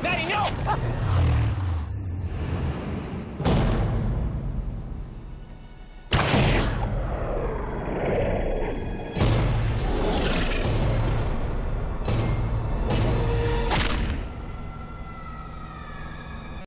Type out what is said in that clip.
Maddie, no!